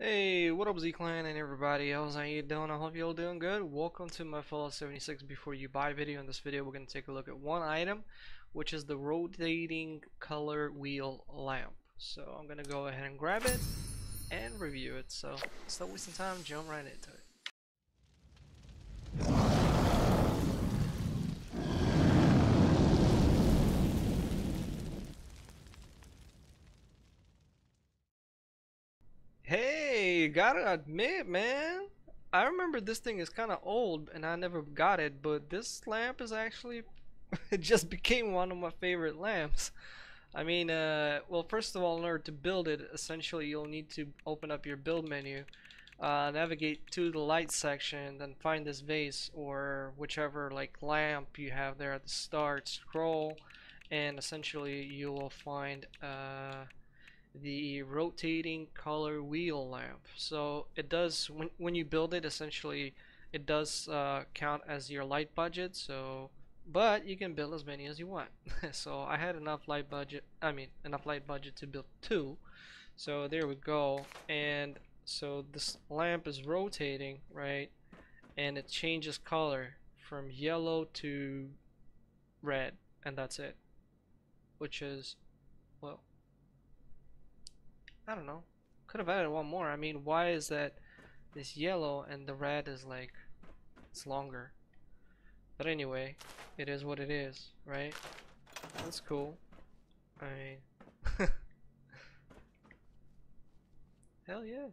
Hey, what up Z-Clan and everybody else, how you doing? I hope you all doing good. Welcome to my Fallout 76 Before You Buy video. In this video we're going to take a look at one item, which is the rotating color wheel lamp. So I'm going to go ahead and grab it and review it. So stop wasting time, jump right into it. Gotta admit, man. I remember this thing is kind of old and I never got it, but this lamp is actually, it just became one of my favorite lamps. I mean, uh, well, first of all, in order to build it, essentially you'll need to open up your build menu, uh, navigate to the light section, then find this vase or whichever like lamp you have there at the start, scroll, and essentially you will find uh, the rotating color wheel lamp. So it does when, when you build it essentially it does uh, count as your light budget so but you can build as many as you want. So I had enough light budget I mean enough light budget to build two. So there we go. And so this lamp is rotating right? And it changes color from yellow to red and that's it. Which is well I don't know. Could have added one more. I mean, why is that this yellow and the red is like, it's longer. But anyway, it is what it is, right? That's cool. I mean, hell yeah.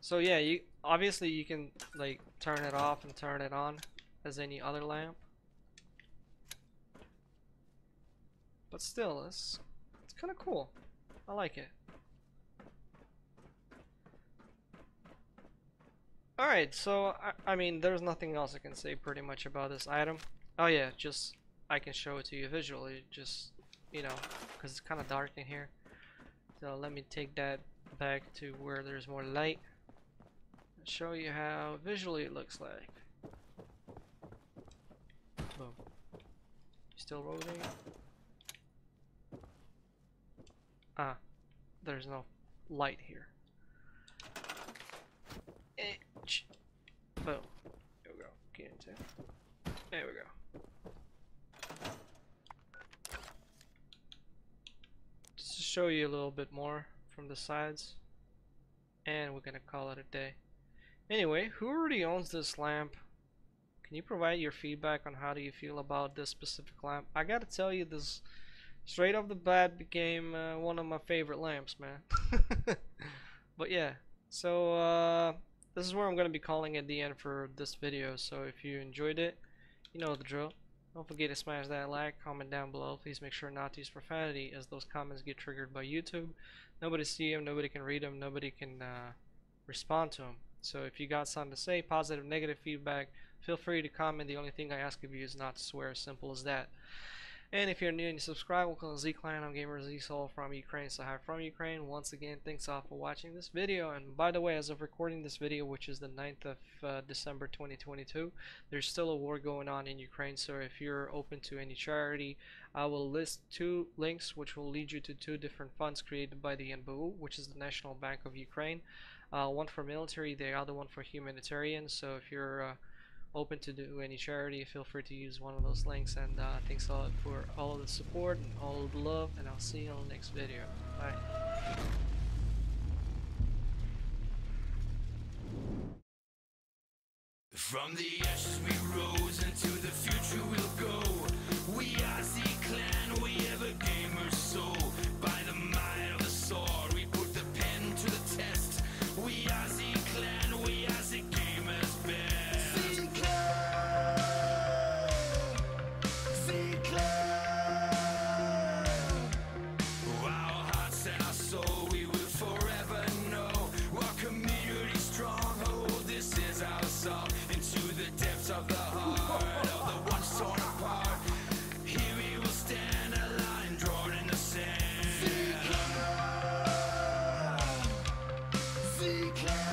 So yeah, you obviously you can like turn it off and turn it on as any other lamp. But still, it's it's kind of cool. I like it. Alright, so, I, I, mean, there's nothing else I can say pretty much about this item. Oh yeah, just, I can show it to you visually, just, you know, because it's kind of dark in here. So let me take that back to where there's more light. Show you how visually it looks like. Boom. Still rotating? Ah, there's no light here. H. Boom. There we go. Get into. There we go. Just to show you a little bit more from the sides. And we're gonna call it a day. Anyway, who already owns this lamp? Can you provide your feedback on how do you feel about this specific lamp? I gotta tell you this straight off the bat became uh, one of my favorite lamps, man. but yeah, so uh, this is where I'm going to be calling it the end for this video. So if you enjoyed it, you know the drill. Don't forget to smash that like, comment down below. Please make sure not to use profanity as those comments get triggered by YouTube. Nobody see them, nobody can read them, nobody can uh, respond to them. So if you got something to say, positive, negative feedback, feel free to comment. The only thing I ask of you is not to swear, simple as that. And if you're new and you subscribe, welcome to Z-Clan. I'm Gamer Z-Soul from Ukraine. So hi from Ukraine. Once again, thanks all for watching this video. And by the way, as of recording this video, which is the 9th of uh, December 2022, there's still a war going on in Ukraine. So if you're open to any charity, I will list two links which will lead you to two different funds created by the NBU, which is the National Bank of Ukraine. Uh, one for military, the other one for humanitarian. So if you're uh, open to do any charity, feel free to use one of those links. And uh, thanks a lot for all the support and all the love. And I'll see you on the next video. Bye. From the ashes we Jack.